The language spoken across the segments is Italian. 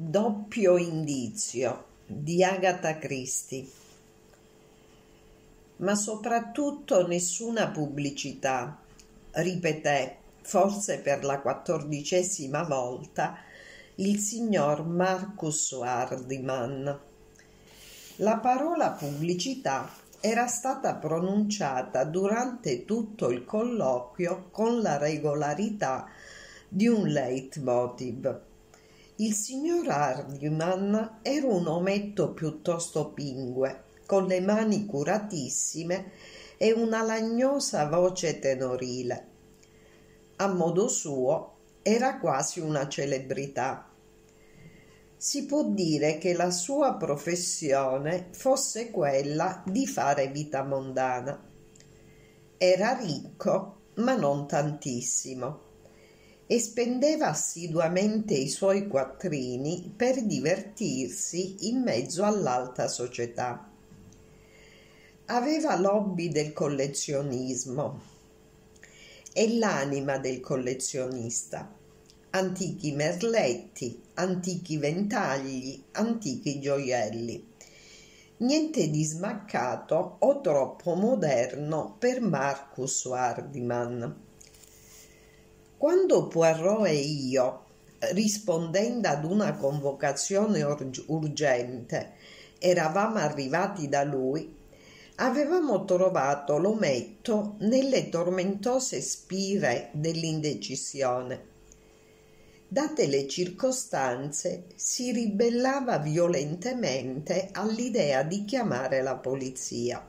Doppio indizio di Agatha Christie. Ma soprattutto nessuna pubblicità, ripeté, forse per la quattordicesima volta, il signor Marcus Hardiman. La parola pubblicità era stata pronunciata durante tutto il colloquio con la regolarità di un leitmotiv il signor Hardiman era un ometto piuttosto pingue, con le mani curatissime e una lagnosa voce tenorile. A modo suo era quasi una celebrità. Si può dire che la sua professione fosse quella di fare vita mondana. Era ricco, ma non tantissimo e spendeva assiduamente i suoi quattrini per divertirsi in mezzo all'alta società. Aveva l'hobby del collezionismo e l'anima del collezionista. Antichi merletti, antichi ventagli, antichi gioielli. Niente di smaccato o troppo moderno per Marcus Hardiman quando Poirot e io, rispondendo ad una convocazione urgente, eravamo arrivati da lui, avevamo trovato l'ometto nelle tormentose spire dell'indecisione. Date le circostanze, si ribellava violentemente all'idea di chiamare la polizia.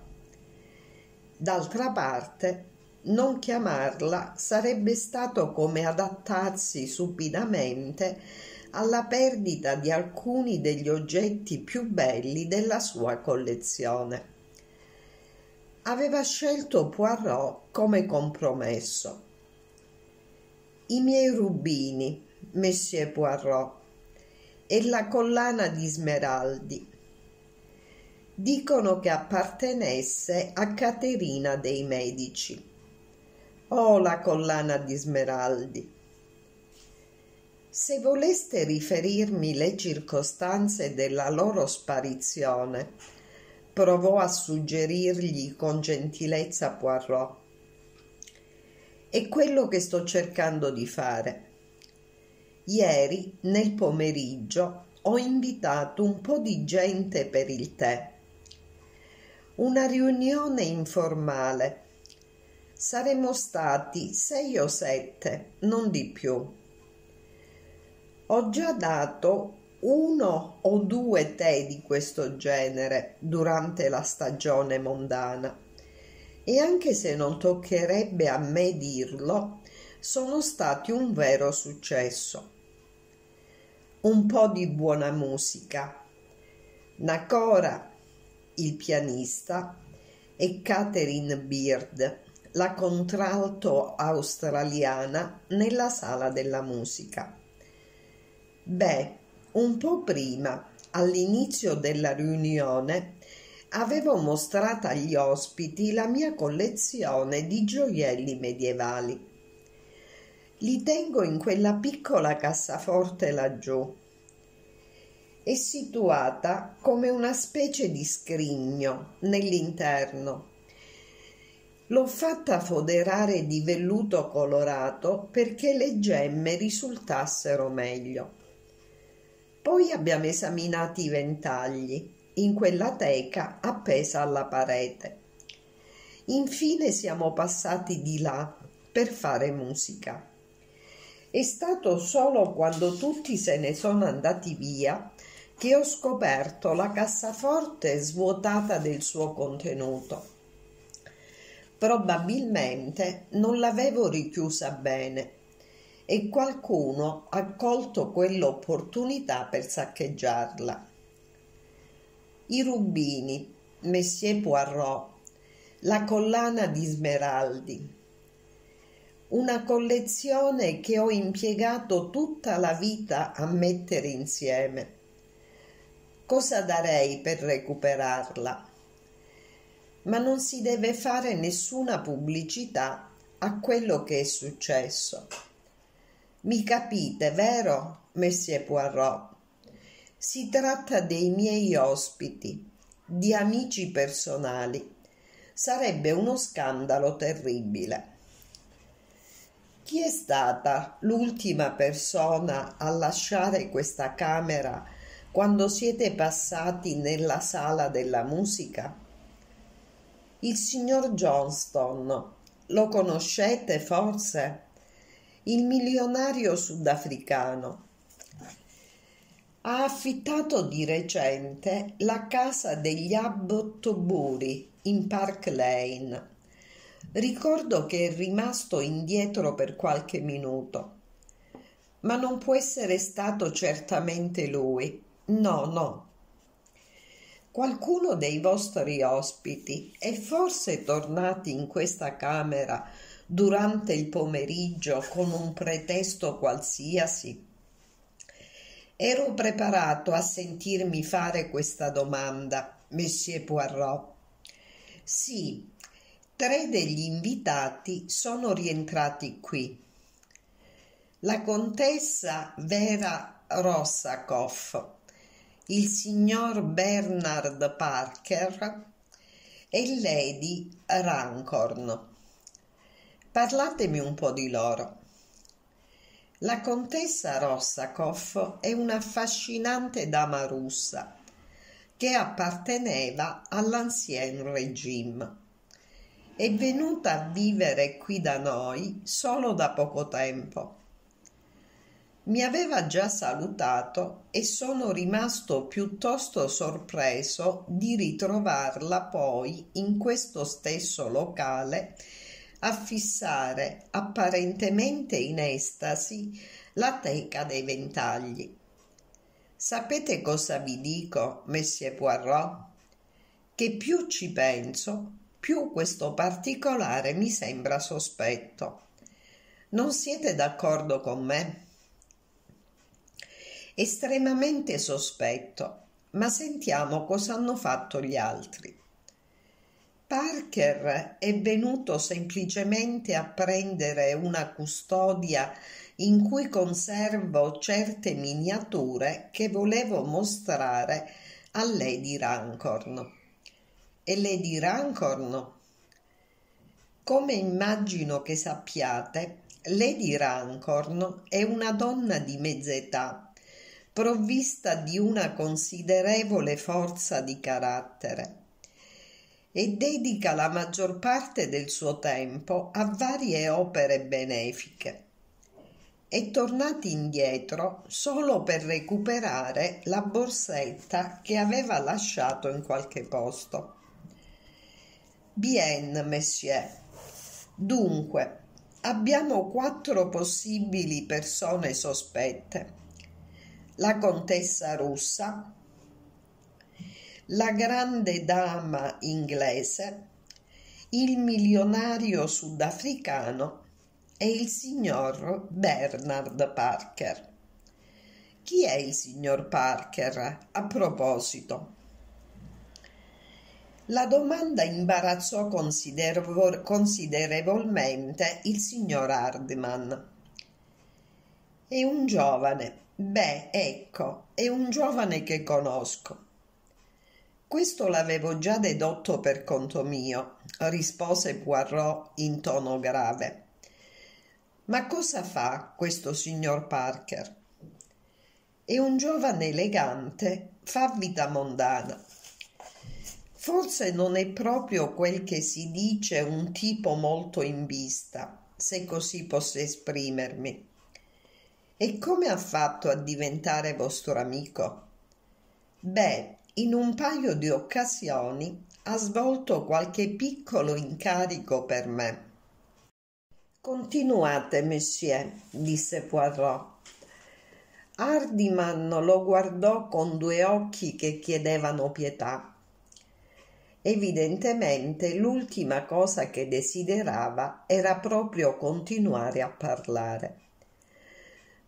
D'altra parte, non chiamarla sarebbe stato come adattarsi supinamente alla perdita di alcuni degli oggetti più belli della sua collezione. Aveva scelto Poirot come compromesso. I miei rubini, Monsieur Poirot, e la collana di smeraldi. Dicono che appartenesse a Caterina dei Medici. Oh, la collana di smeraldi. Se voleste riferirmi le circostanze della loro sparizione, provò a suggerirgli con gentilezza Poirot. È quello che sto cercando di fare. Ieri, nel pomeriggio, ho invitato un po' di gente per il tè. Una riunione informale saremmo stati sei o sette, non di più. Ho già dato uno o due tè di questo genere durante la stagione mondana e anche se non toccherebbe a me dirlo, sono stati un vero successo. Un po' di buona musica. Nacora, il pianista, e Catherine Beard, la contralto australiana nella sala della musica. Beh, un po' prima, all'inizio della riunione, avevo mostrato agli ospiti la mia collezione di gioielli medievali. Li tengo in quella piccola cassaforte laggiù. È situata come una specie di scrigno nell'interno L'ho fatta foderare di velluto colorato perché le gemme risultassero meglio. Poi abbiamo esaminato i ventagli in quella teca appesa alla parete. Infine siamo passati di là per fare musica. È stato solo quando tutti se ne sono andati via che ho scoperto la cassaforte svuotata del suo contenuto Probabilmente non l'avevo richiusa bene e qualcuno ha colto quell'opportunità per saccheggiarla. I rubini, Messie Poirot, la collana di smeraldi, una collezione che ho impiegato tutta la vita a mettere insieme. Cosa darei per recuperarla? Ma non si deve fare nessuna pubblicità a quello che è successo. Mi capite, vero, Messie Poirot? Si tratta dei miei ospiti, di amici personali. Sarebbe uno scandalo terribile. Chi è stata l'ultima persona a lasciare questa camera quando siete passati nella sala della musica? Il signor Johnston. Lo conoscete forse? Il milionario sudafricano. Ha affittato di recente la casa degli Abbott Bury in Park Lane Ricordo che è rimasto indietro per qualche minuto. Ma non può essere stato certamente lui. No, no. Qualcuno dei vostri ospiti è forse tornato in questa camera durante il pomeriggio con un pretesto qualsiasi? Ero preparato a sentirmi fare questa domanda, Monsieur Poirot. Sì, Tre degli invitati sono rientrati qui. La contessa Vera Rossakoff, il signor Bernard Parker e Lady Rancorn. Parlatemi un po' di loro. La contessa Rossakoff è un'affascinante dama russa che apparteneva all'ancien regime è venuta a vivere qui da noi solo da poco tempo. Mi aveva già salutato e sono rimasto piuttosto sorpreso di ritrovarla poi in questo stesso locale a fissare apparentemente in estasi la teca dei ventagli. Sapete cosa vi dico, Messie Poirot? Che più ci penso, più questo particolare mi sembra sospetto. Non siete d'accordo con me? Estremamente sospetto, ma sentiamo cosa hanno fatto gli altri. Parker è venuto semplicemente a prendere una custodia in cui conservo certe miniature che volevo mostrare a Lady Rancorn e Lady Rancorn. Come immagino che sappiate, Lady Rancorn è una donna di mezza età, provvista di una considerevole forza di carattere e dedica la maggior parte del suo tempo a varie opere benefiche. È tornata indietro solo per recuperare la borsetta che aveva lasciato in qualche posto. Bien, monsieur. Dunque, abbiamo quattro possibili persone sospette. La contessa russa, la grande dama inglese, il milionario sudafricano e il signor Bernard Parker. Chi è il signor Parker? A proposito. La domanda imbarazzò considerevolmente il signor Hardman. È un giovane. Beh, ecco, è un giovane che conosco. Questo l'avevo già dedotto per conto mio, rispose Poirot in tono grave. Ma cosa fa questo signor Parker? È un giovane elegante, fa vita mondana. Forse non è proprio quel che si dice un tipo molto in vista, se così posso esprimermi. E come ha fatto a diventare vostro amico? Beh, in un paio di occasioni ha svolto qualche piccolo incarico per me. Continuate, monsieur, disse Poirot. Hardiman lo guardò con due occhi che chiedevano pietà. Evidentemente l'ultima cosa che desiderava era proprio continuare a parlare.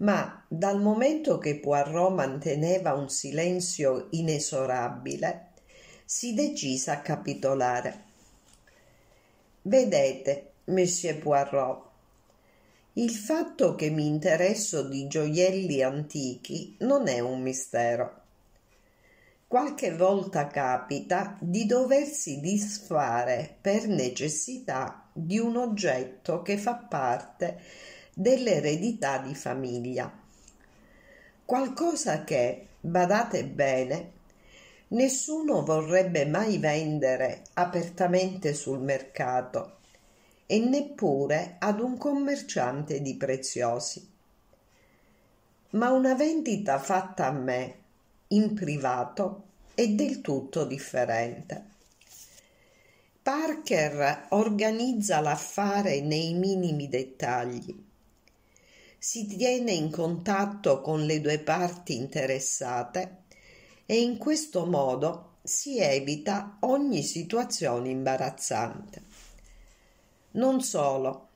Ma dal momento che Poirot manteneva un silenzio inesorabile, si decise a capitolare. Vedete, Monsieur Poirot, il fatto che mi interesso di gioielli antichi non è un mistero. qualche volta capita di doversi disfare per necessità di un oggetto che fa parte dell'eredità di famiglia. Qualcosa che, badate bene, nessuno vorrebbe mai vendere apertamente sul mercato e neppure ad un commerciante di preziosi. Ma una vendita fatta a me in privato è del tutto differente. Parker organizza l'affare nei minimi dettagli. Si tiene in contatto con le due parti interessate e in questo modo si evita ogni situazione imbarazzante. Non solo,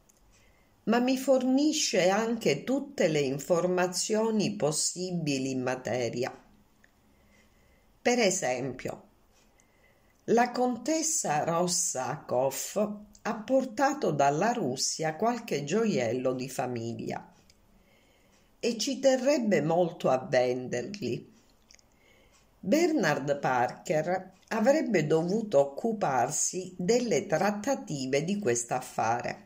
ma mi fornisce anche tutte le informazioni possibili in materia per esempio, la contessa Rossa ha portato dalla Russia qualche gioiello di famiglia e ci terrebbe molto a venderli. Bernard Parker avrebbe dovuto occuparsi delle trattative di quest'affare.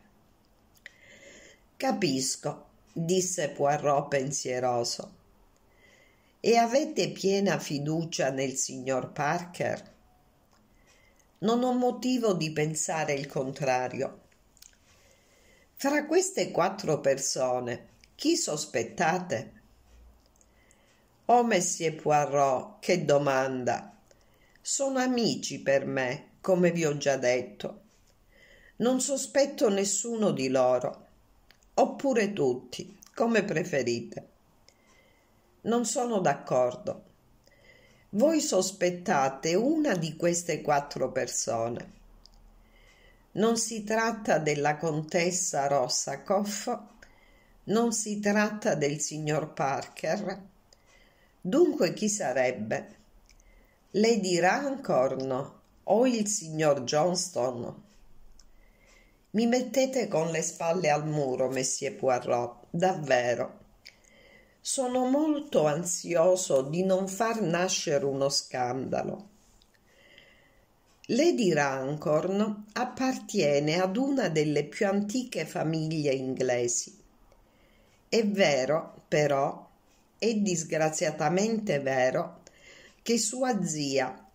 Capisco, disse Poirot pensieroso. E avete piena fiducia nel signor Parker? Non ho motivo di pensare il contrario. Fra queste quattro persone, chi sospettate? Oh, Messie Poirot, che domanda! Sono amici per me, come vi ho già detto. Non sospetto nessuno di loro, oppure tutti, come preferite. Non sono d'accordo. Voi sospettate una di queste quattro persone. Non si tratta della contessa Rossakoff, non si tratta del signor Parker. Dunque chi sarebbe? Lady Rancorn o il signor Johnston? Mi mettete con le spalle al muro, messie Poirot, davvero. Sono molto ansioso di non far nascere uno scandalo. Lady Rancorn appartiene ad una delle più antiche famiglie inglesi. È vero, però, è disgraziatamente vero, che sua zia,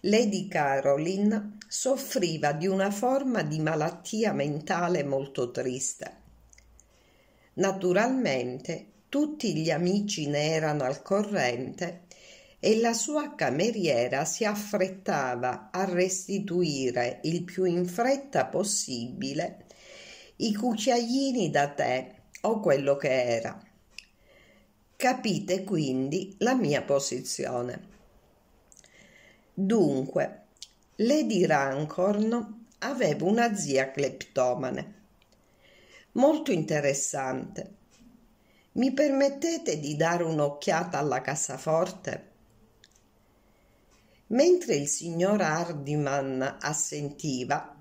Lady Caroline, soffriva di una forma di malattia mentale molto triste. Naturalmente tutti gli amici ne erano al corrente e la sua cameriera si affrettava a restituire il più in fretta possibile i cucchiaini da tè o quello che era. Capite quindi la mia posizione. Dunque, Lady Rancorn aveva una zia cleptomane, molto interessante mi permettete di dare un'occhiata alla cassaforte? Mentre il signor Hardiman assentiva,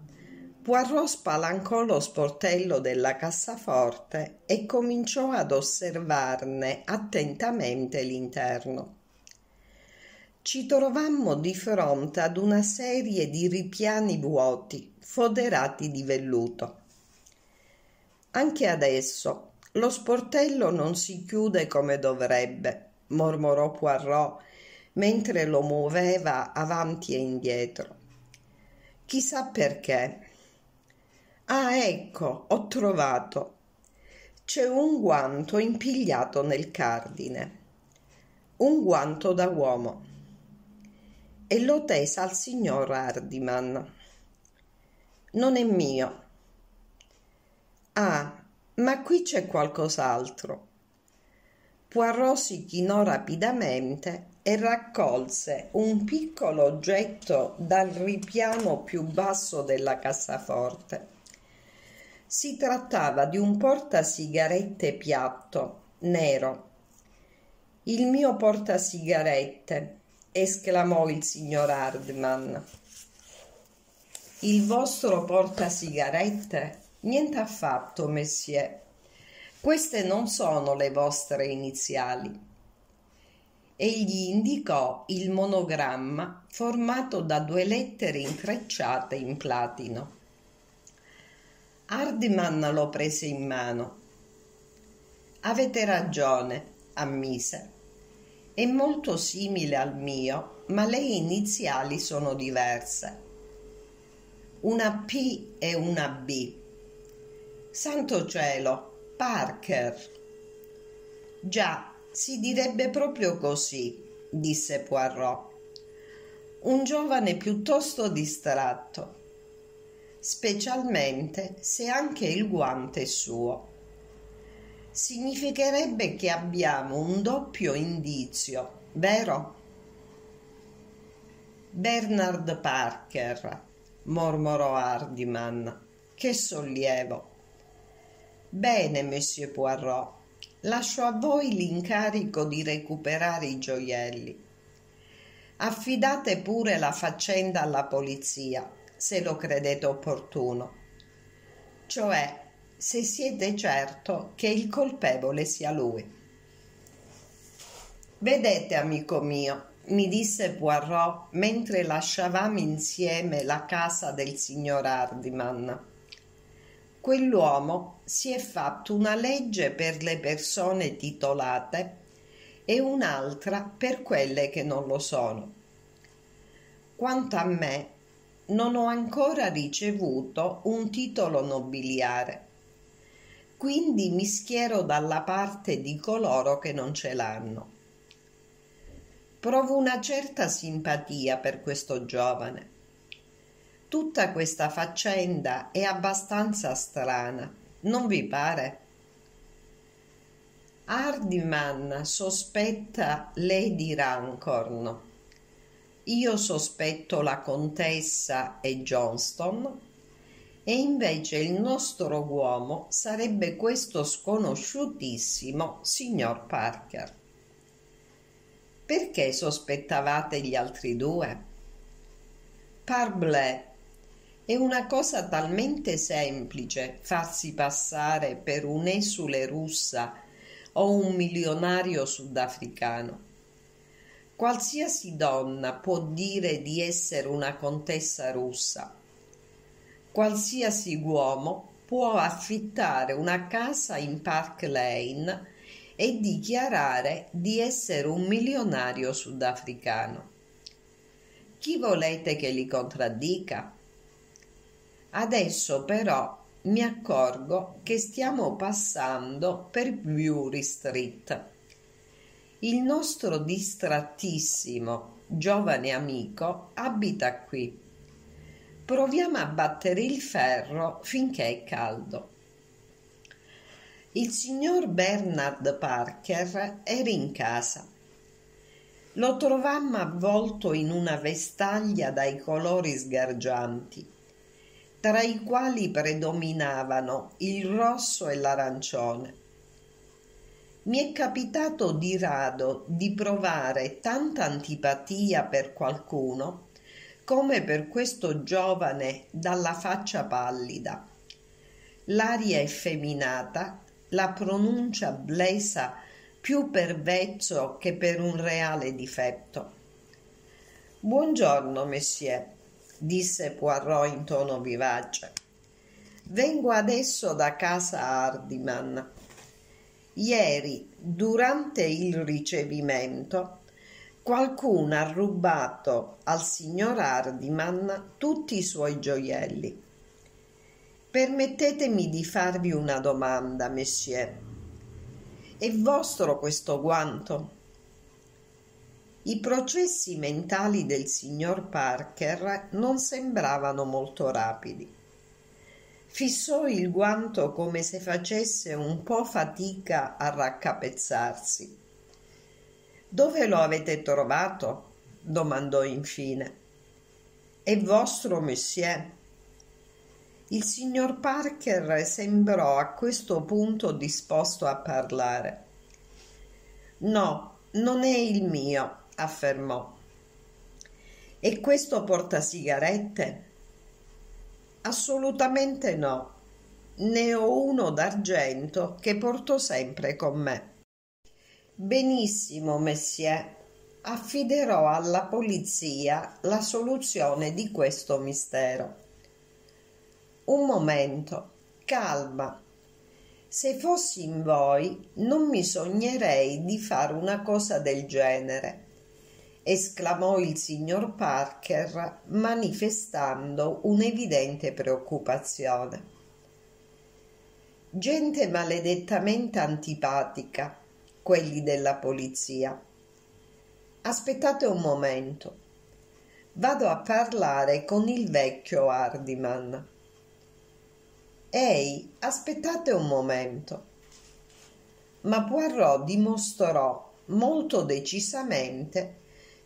Poirot spalancò lo sportello della cassaforte e cominciò ad osservarne attentamente l'interno. Ci trovammo di fronte ad una serie di ripiani vuoti, foderati di velluto. Anche adesso lo sportello non si chiude come dovrebbe, mormorò Poirot mentre lo muoveva avanti e indietro. Chissà perché. Ah, ecco, ho trovato. C'è un guanto impigliato nel cardine. Un guanto da uomo. E lo tesa al signor Hardiman. Non è mio. Ah, ma qui c'è qualcos'altro. Poirot si chinò rapidamente e raccolse un piccolo oggetto dal ripiano più basso della cassaforte. Si trattava di un portasigarette piatto, nero. Il mio portasigarette, esclamò il signor Hardman. Il vostro portasigarette? Niente affatto, Messier. Queste non sono le vostre iniziali. e gli indicò il monogramma formato da due lettere intrecciate in platino. Hardiman lo prese in mano. Avete ragione, ammise. È molto simile al mio, ma le iniziali sono diverse. Una P e una B. Santo cielo, Parker. Già, si direbbe proprio così, disse Poirot. Un giovane piuttosto distratto, specialmente se anche il guante è suo. Significherebbe che abbiamo un doppio indizio, vero? Bernard Parker, mormorò Hardiman. Che sollievo. Bene, monsieur Poirot lascio a voi l'incarico di recuperare i gioielli. Affidate pure la faccenda alla polizia, se lo credete opportuno. Cioè, se siete certo che il colpevole sia lui. Vedete, amico mio, mi disse Poirot mentre lasciavamo insieme la casa del signor Hardiman quell'uomo si è fatto una legge per le persone titolate e un'altra per quelle che non lo sono. Quanto a me, non ho ancora ricevuto un titolo nobiliare, quindi mi schiero dalla parte di coloro che non ce l'hanno. Provo una certa simpatia per questo giovane Tutta questa faccenda è abbastanza strana, non vi pare? Hardiman sospetta Lady Rancorn. Io sospetto la contessa e Johnston e invece il nostro uomo sarebbe questo sconosciutissimo signor Parker. Perché sospettavate gli altri due? Parbleu è una cosa talmente semplice farsi passare per un'esule russa o un milionario sudafricano. Qualsiasi donna può dire di essere una contessa russa. Qualsiasi uomo può affittare una casa in Park Lane e dichiarare di essere un milionario sudafricano. Chi volete che li contraddica? Adesso però mi accorgo che stiamo passando per Bury Street. Il nostro distrattissimo giovane amico abita qui. Proviamo a battere il ferro finché è caldo. Il signor Bernard Parker era in casa. Lo trovammo avvolto in una vestaglia dai colori sgargianti tra i quali predominavano il rosso e l'arancione. Mi è capitato di rado di provare tanta antipatia per qualcuno come per questo giovane dalla faccia pallida. L'aria effeminata, la pronuncia blesa più per vezzo che per un reale difetto. Buongiorno, messie disse Poirot in tono vivace. Vengo adesso da casa Hardiman. Ieri, durante il ricevimento, qualcuno ha rubato al signor Hardiman tutti i suoi gioielli. Permettetemi di farvi una domanda, monsieur. È vostro questo guanto? I processi mentali del signor Parker non sembravano molto rapidi. Fissò il guanto come se facesse un po' fatica a raccapezzarsi. Dove lo avete trovato? domandò infine. È vostro, monsieur? Il signor Parker sembrò a questo punto disposto a parlare. No, non è il mio, affermò. E questo portasigarette? Assolutamente no. Ne ho uno d'argento che porto sempre con me. Benissimo, messie, affiderò alla polizia la soluzione di questo mistero. Un momento, calma. Se fossi in voi, non mi sognerei di fare una cosa del genere, esclamò il signor Parker manifestando un'evidente preoccupazione. Gente maledettamente antipatica, quelli della polizia. Aspettate un momento. Vado a parlare con il vecchio Hardiman. Ehi, aspettate un momento. Ma Poirot dimostrò molto decisamente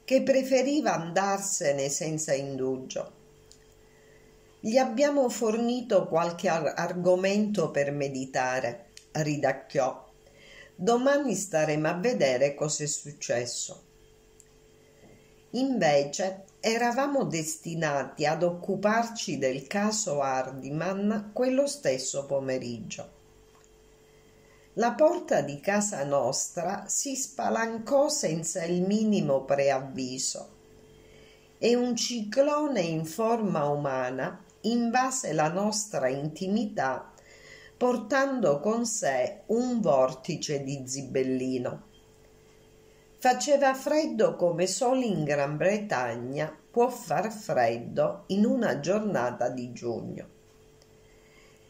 che preferiva andarsene senza indugio. Gli abbiamo fornito qualche ar- argomento per meditare, ridacchiò. Domani staremo a vedere cos'è successo. Invece eravamo destinati ad occuparci del caso Hardiman quello stesso pomeriggio. La porta di casa nostra si spalancò senza il minimo preavviso e un ciclone in forma umana invase la nostra intimità portando con sé un vortice di zibellino. Faceva freddo come solo in Gran Bretagna può far freddo in una giornata di giugno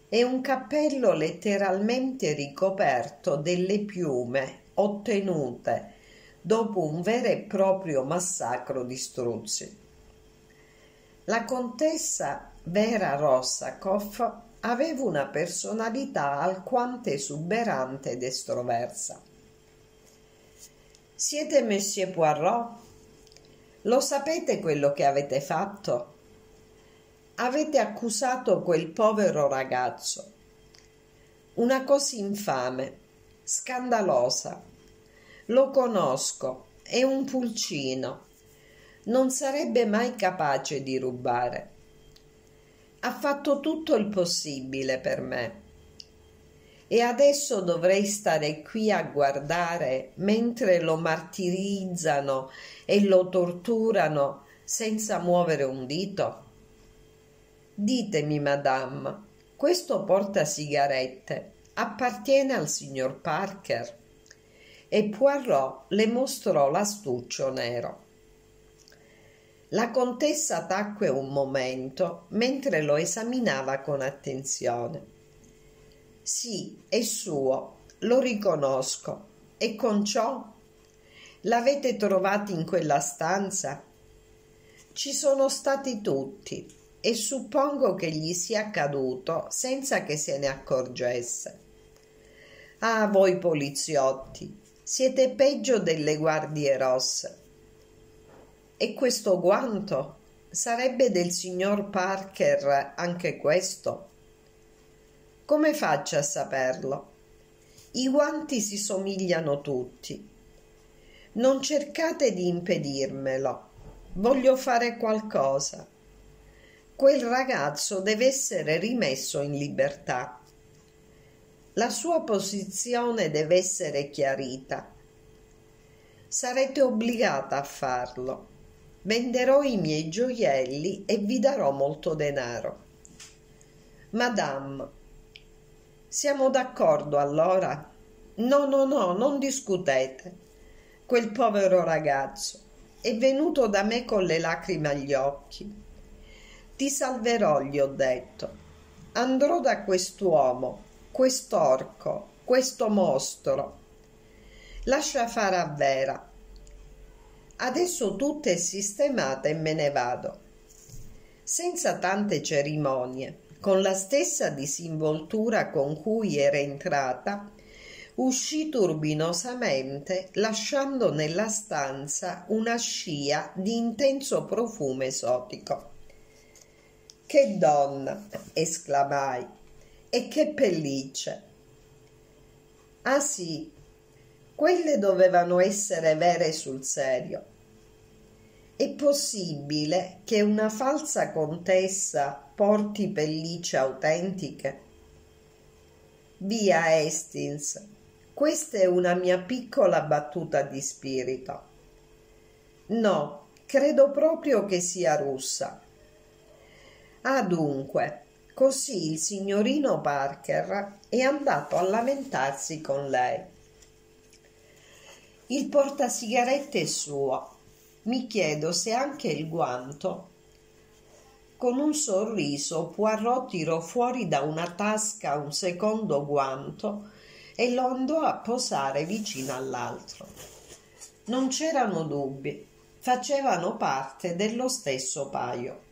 e un cappello letteralmente ricoperto delle piume ottenute dopo un vero e proprio massacro di struzzi. La contessa Vera Rossakoff aveva una personalità alquanto esuberante ed estroversa. Siete Monsieur Poirot? Lo sapete quello che avete fatto? Avete accusato quel povero ragazzo. Una cosa infame, scandalosa. Lo conosco, è un pulcino. Non sarebbe mai capace di rubare. Ha fatto tutto il possibile per me. E adesso dovrei stare qui a guardare mentre lo martirizzano e lo torturano senza muovere un dito? Ditemi, madame, questo portasigarette appartiene al signor Parker? E Poirot le mostrò l'astuccio nero. La contessa tacque un momento mentre lo esaminava con attenzione. Sì, è suo, lo riconosco. E con ciò? L'avete trovato in quella stanza? Ci sono stati tutti e suppongo che gli sia accaduto senza che se ne accorgesse. Ah, voi poliziotti, siete peggio delle guardie rosse. E questo guanto? Sarebbe del signor Parker anche questo? Come faccio a saperlo? I guanti si somigliano tutti. Non cercate di impedirmelo. Voglio fare qualcosa quel ragazzo deve essere rimesso in libertà. La sua posizione deve essere chiarita. Sarete obbligata a farlo. Venderò i miei gioielli e vi darò molto denaro. Madame, siamo d'accordo allora? No, no, no, non discutete. Quel povero ragazzo è venuto da me con le lacrime agli occhi ti salverò, gli ho detto. Andrò da quest'uomo, quest'orco, questo mostro. Lascia fare a Vera. Adesso tutto è sistemata e me ne vado. Senza tante cerimonie, con la stessa disinvoltura con cui era entrata, uscì turbinosamente lasciando nella stanza una scia di intenso profumo esotico. Che donna! esclamai. E che pellicce! Ah sì, quelle dovevano essere vere sul serio. È possibile che una falsa contessa porti pellicce autentiche? Via Hastings, questa è una mia piccola battuta di spirito. No, credo proprio che sia russa. Ah, dunque, così il signorino Parker è andato a lamentarsi con lei. Il portasigarette è suo. Mi chiedo se anche il guanto con un sorriso Poirot tirò fuori da una tasca un secondo guanto e lo andò a posare vicino all'altro. Non c'erano dubbi, facevano parte dello stesso paio.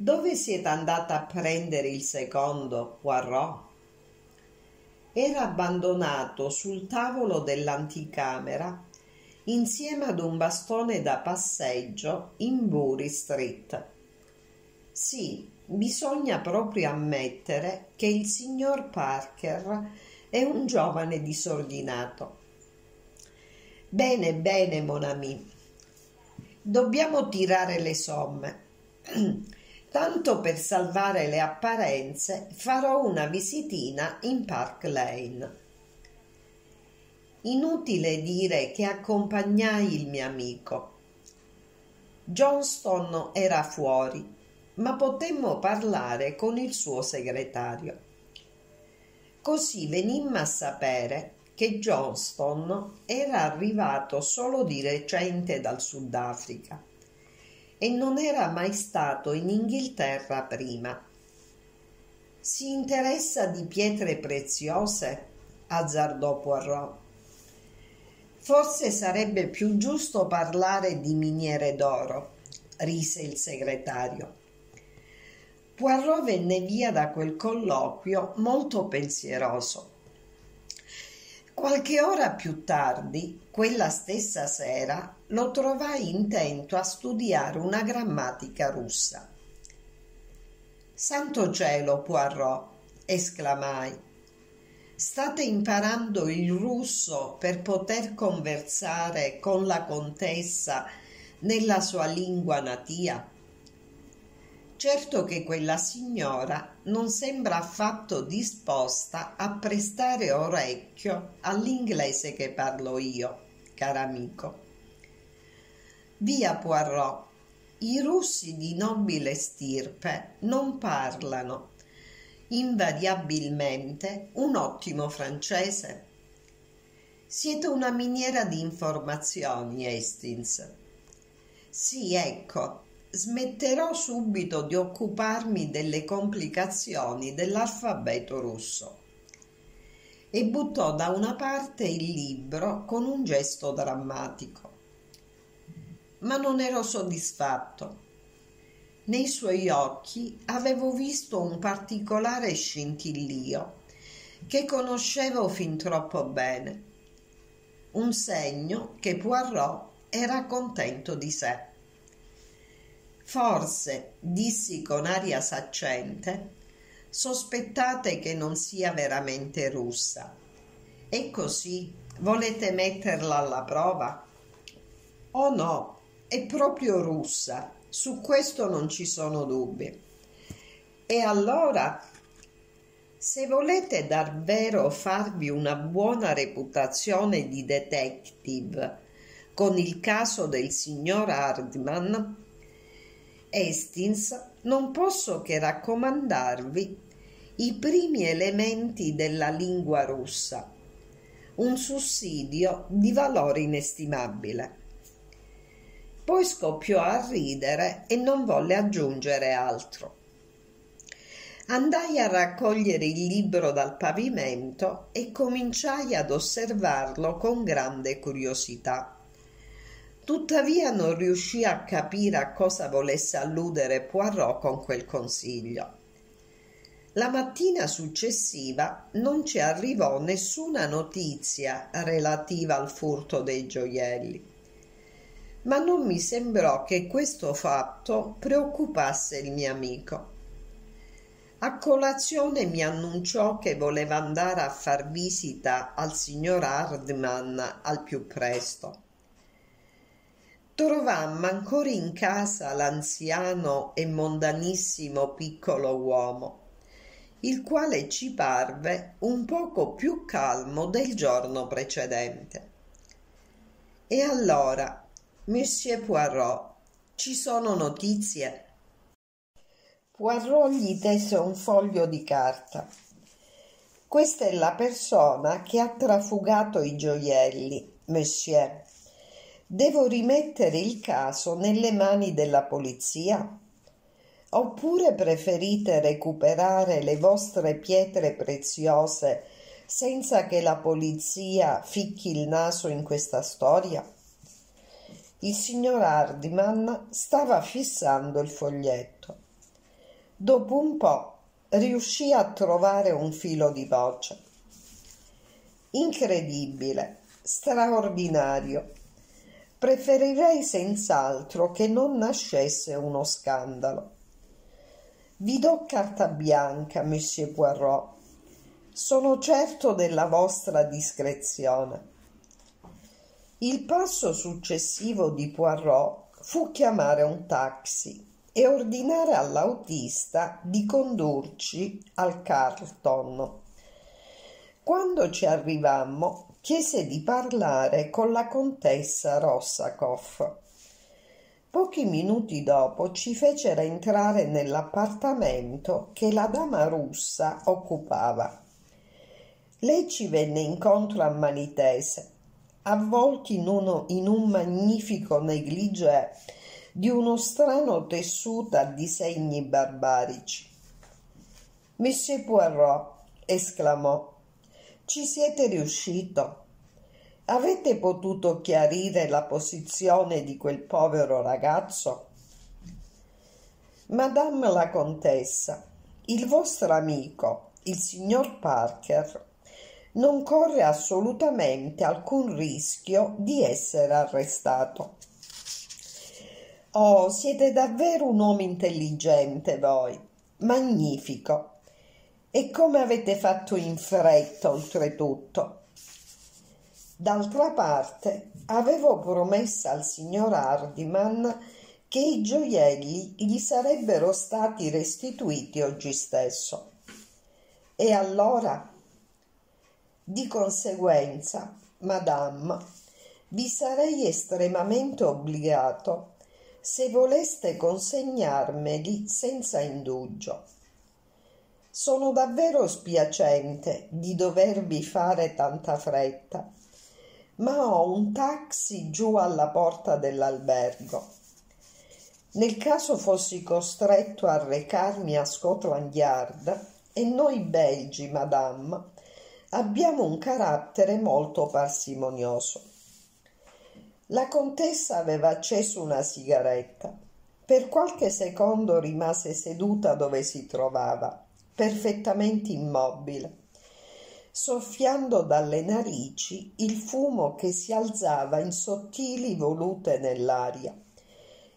Dove siete andata a prendere il secondo, Poirot? Era abbandonato sul tavolo dell'anticamera insieme ad un bastone da passeggio in Bury Street sì, bisogna proprio ammettere che il signor Parker è un giovane disordinato. Bene, bene, mon ami. Dobbiamo tirare le somme. Tanto per salvare le apparenze farò una visitina in Park Lane. Inutile dire che accompagnai il mio amico. Johnston era fuori ma potemmo parlare con il suo segretario. Così venimmo a sapere che Johnston era arrivato solo di recente dal Sudafrica e non era mai stato in Inghilterra prima. Si interessa di pietre preziose? azzardò Poirot. Forse sarebbe più giusto parlare di miniere d'oro, rise il segretario. Poirot venne via da quel colloquio molto pensieroso. Qualche ora più tardi, quella stessa sera, lo trovai intento a studiare una grammatica russa. Santo cielo, Poirot, esclamai. State imparando il russo per poter conversare con la contessa nella sua lingua natia? Certo che quella signora non sembra affatto disposta a prestare orecchio all'inglese che parlo io, caro amico. Via Poirot, i russi di nobile stirpe non parlano invariabilmente un ottimo francese. Siete una miniera di informazioni, Hastings. Sì, ecco, smetterò subito di occuparmi delle complicazioni dell'alfabeto russo. E buttò da una parte il libro con un gesto drammatico. Ma non ero soddisfatto. Nei suoi occhi avevo visto un particolare scintillio che conoscevo fin troppo bene, un segno che Poirot era contento di sé. Forse, dissi con aria saccente, sospettate che non sia veramente russa. E così volete metterla alla prova? Oh no, è proprio russa, su questo non ci sono dubbi. E allora, se volete davvero farvi una buona reputazione di detective con il caso del signor Hardman, Hastings non posso che raccomandarvi i primi elementi della lingua russa, un sussidio di valore inestimabile. Poi scoppiò a ridere e non volle aggiungere altro. Andai a raccogliere il libro dal pavimento e cominciai ad osservarlo con grande curiosità. Tuttavia non riuscì a capire a cosa volesse alludere Poirot con quel consiglio. La mattina successiva non ci arrivò nessuna notizia relativa al furto dei gioielli, ma non mi sembrò che questo fatto preoccupasse il mio amico. A colazione mi annunciò che voleva andare a far visita al signor Hardman al più presto trovammo ancora in casa l'anziano e mondanissimo piccolo uomo, il quale ci parve un poco più calmo del giorno precedente. E allora, Monsieur Poirot, ci sono notizie? Poirot gli tese un foglio di carta. Questa è la persona che ha trafugato i gioielli, monsieur. Devo rimettere il caso nelle mani della polizia? Oppure preferite recuperare le vostre pietre preziose senza che la polizia ficchi il naso in questa storia? Il signor Hardiman stava fissando il foglietto. Dopo un po' riuscì a trovare un filo di voce. Incredibile, straordinario. Preferirei senz'altro che non nascesse uno scandalo. Vi do carta bianca, Monsieur Poirot. Sono certo della vostra discrezione. Il passo successivo di Poirot fu chiamare un taxi e ordinare all'autista di condurci al Carlton. Quando ci arrivammo, chiese di parlare con la contessa Rossakoff. Pochi minuti dopo ci fecero entrare nell'appartamento che la dama russa occupava. Lei ci venne incontro a mani tese, avvolti in, uno, in un magnifico negligé di uno strano tessuto a disegni barbarici. Monsieur Poirot, esclamò, ci siete riuscito? Avete potuto chiarire la posizione di quel povero ragazzo? Madame la contessa, il vostro amico, il signor Parker, non corre assolutamente alcun rischio di essere arrestato. Oh, siete davvero un uomo intelligente voi, magnifico. E come avete fatto in fretta, oltretutto? D'altra parte, avevo promesso al signor Hardiman che i gioielli gli sarebbero stati restituiti oggi stesso. E allora? Di conseguenza, madame, vi sarei estremamente obbligato se voleste consegnarmeli senza indugio. Sono davvero spiacente di dovervi fare tanta fretta ma ho un taxi giù alla porta dell'albergo. Nel caso fossi costretto a recarmi a Scotland Yard, e noi belgi, madame, abbiamo un carattere molto parsimonioso. La contessa aveva acceso una sigaretta. Per qualche secondo rimase seduta dove si trovava, perfettamente immobile soffiando dalle narici il fumo che si alzava in sottili volute nell'aria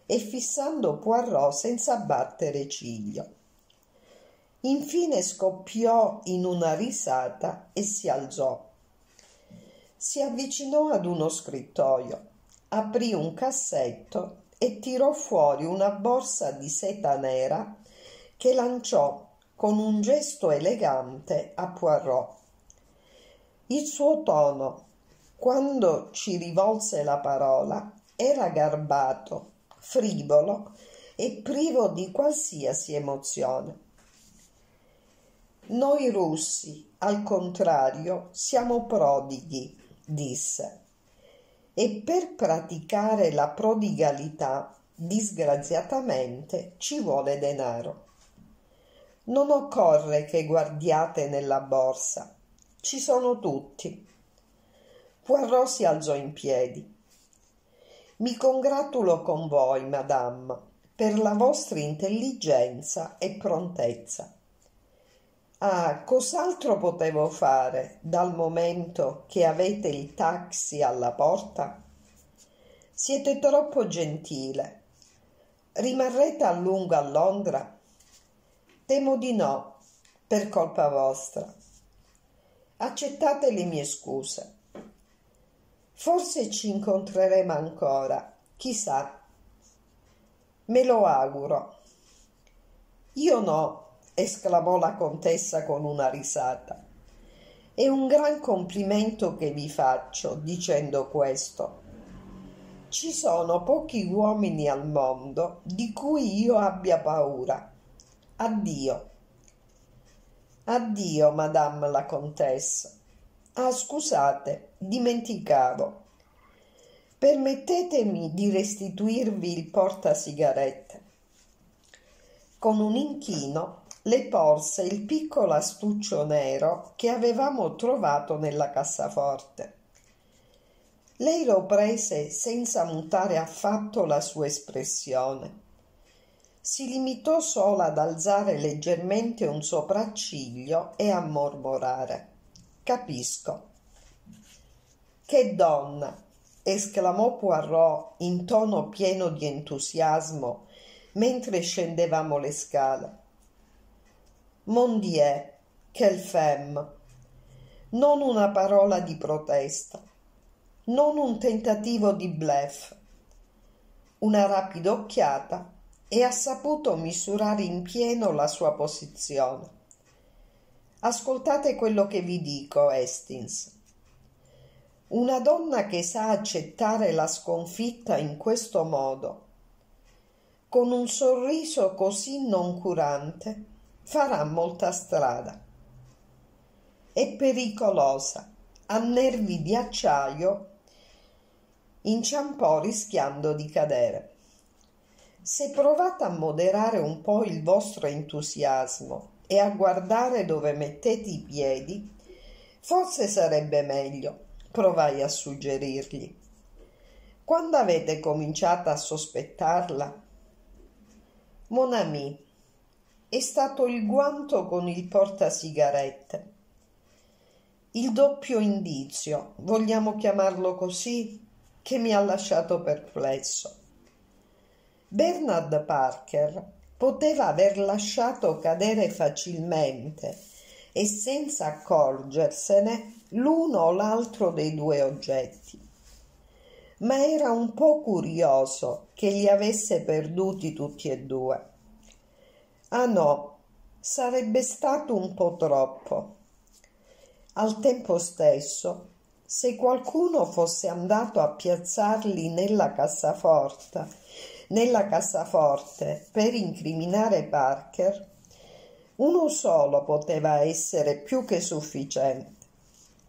e fissando Poirot senza battere ciglio. Infine scoppiò in una risata e si alzò. Si avvicinò ad uno scrittoio, aprì un cassetto e tirò fuori una borsa di seta nera che lanciò con un gesto elegante a Poirot. Il suo tono, quando ci rivolse la parola, era garbato, frivolo e privo di qualsiasi emozione. Noi russi, al contrario, siamo prodighi, disse, e per praticare la prodigalità, disgraziatamente, ci vuole denaro. Non occorre che guardiate nella borsa ci sono tutti. Poirot si alzò in piedi. Mi congratulo con voi, madame, per la vostra intelligenza e prontezza. Ah, cos'altro potevo fare dal momento che avete il taxi alla porta? Siete troppo gentile. Rimarrete a lungo a Londra? Temo di no, per colpa vostra accettate le mie scuse. Forse ci incontreremo ancora, chissà. Me lo auguro. Io no, esclamò la contessa con una risata. È un gran complimento che vi faccio dicendo questo. Ci sono pochi uomini al mondo di cui io abbia paura. Addio. Addio, madame la contessa. Ah, scusate, dimenticavo. Permettetemi di restituirvi il portasigarette. Con un inchino le porse il piccolo astuccio nero che avevamo trovato nella cassaforte. Lei lo prese senza mutare affatto la sua espressione. Si limitò solo ad alzare leggermente un sopracciglio e a mormorare. Capisco. Che donna! esclamò Poirot in tono pieno di entusiasmo mentre scendevamo le scale. Mon Dieu, quelle femme! Non una parola di protesta, non un tentativo di bluff. Una rapida occhiata e ha saputo misurare in pieno la sua posizione. Ascoltate quello che vi dico, Hastings. Una donna che sa accettare la sconfitta in questo modo, con un sorriso così noncurante, farà molta strada. È pericolosa, ha nervi di acciaio, inciampò rischiando di cadere. Se provate a moderare un po' il vostro entusiasmo e a guardare dove mettete i piedi, forse sarebbe meglio, provai a suggerirgli. Quando avete cominciato a sospettarla? Mon ami, è stato il guanto con il portasigarette. Il doppio indizio, vogliamo chiamarlo così, che mi ha lasciato perplesso. Bernard Parker poteva aver lasciato cadere facilmente e senza accorgersene l'uno o l'altro dei due oggetti. Ma era un po' curioso che li avesse perduti tutti e due. Ah no, sarebbe stato un po' troppo. Al tempo stesso, se qualcuno fosse andato a piazzarli nella cassaforte, nella cassaforte per incriminare Parker, uno solo poteva essere più che sufficiente.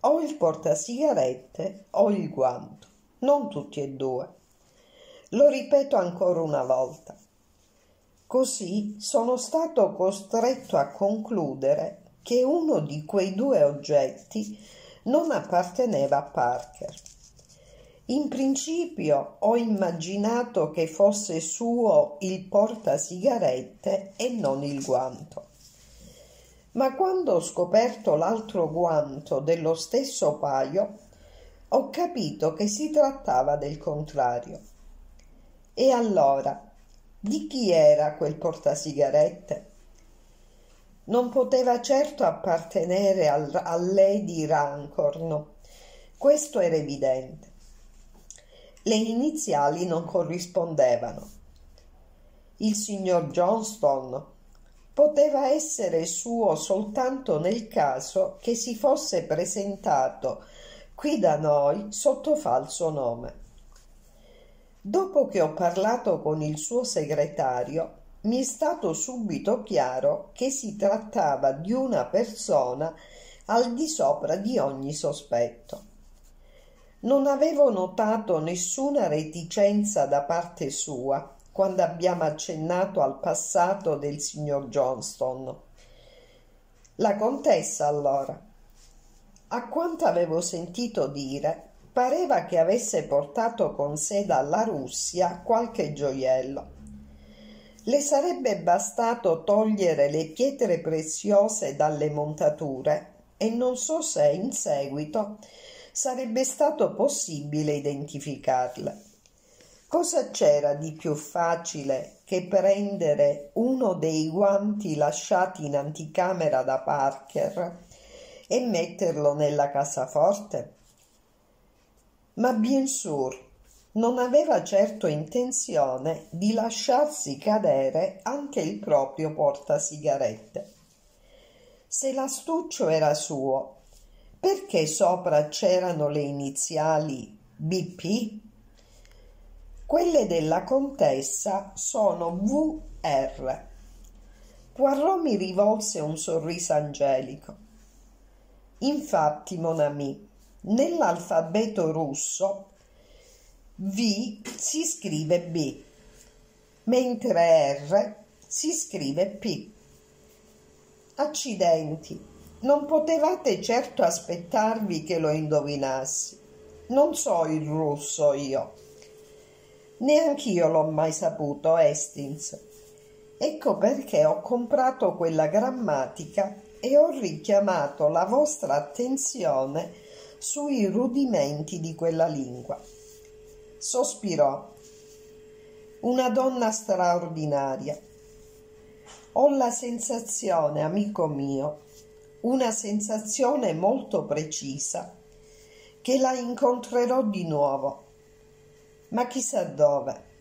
O il portasigarette o il guanto, non tutti e due. Lo ripeto ancora una volta. Così sono stato costretto a concludere che uno di quei due oggetti non apparteneva a Parker. In principio ho immaginato che fosse suo il portasigarette e non il guanto. Ma quando ho scoperto l'altro guanto dello stesso paio, ho capito che si trattava del contrario. E allora di chi era quel portasigarette? Non poteva certo appartenere al, a Lady Rancorn. Questo era evidente. Le iniziali non corrispondevano. Il signor Johnston poteva essere suo soltanto nel caso che si fosse presentato qui da noi sotto falso nome. Dopo che ho parlato con il suo segretario, mi è stato subito chiaro che si trattava di una persona al di sopra di ogni sospetto. Non avevo notato nessuna reticenza da parte sua quando abbiamo accennato al passato del signor Johnston. La contessa allora. A quanto avevo sentito dire, Pareva che avesse portato con sé dalla Russia qualche gioiello. Le sarebbe bastato togliere le pietre preziose dalle montature e non so se in seguito sarebbe stato possibile identificarle. Cosa c'era di più facile che prendere uno dei guanti lasciati in anticamera da Parker e metterlo nella cassaforte? ma bien sûr non aveva certo intenzione di lasciarsi cadere anche il proprio portasigarette. Se l'astuccio era suo, perché sopra c'erano le iniziali BP? Quelle della contessa sono VR. Poirot mi rivolse un sorriso angelico. Infatti, mon ami, nell'alfabeto russo V si scrive B, mentre R si scrive P. Accidenti, non potevate certo aspettarvi che lo indovinassi. Non so il russo io. Neanch'io l'ho mai saputo, Hastings. Ecco perché ho comprato quella grammatica e ho richiamato la vostra attenzione sui rudimenti di quella lingua. Sospirò. Una donna straordinaria. Ho la sensazione, amico mio, una sensazione molto precisa, che la incontrerò di nuovo, ma chissà dove.